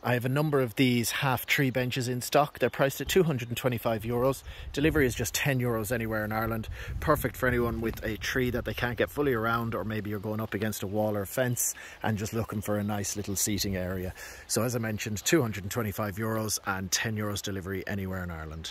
I have a number of these half tree benches in stock. They're priced at 225 euros. Delivery is just 10 euros anywhere in Ireland. Perfect for anyone with a tree that they can't get fully around or maybe you're going up against a wall or a fence and just looking for a nice little seating area. So as I mentioned, 225 euros and 10 euros delivery anywhere in Ireland.